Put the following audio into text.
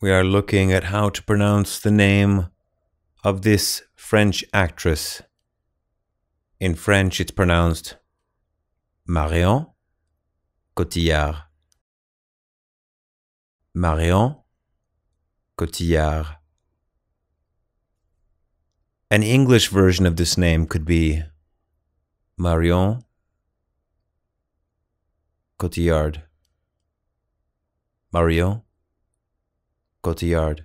we are looking at how to pronounce the name of this French actress. In French, it's pronounced Marion Cotillard. Marion Cotillard. An English version of this name could be Marion Cotillard. Marion Cotillard.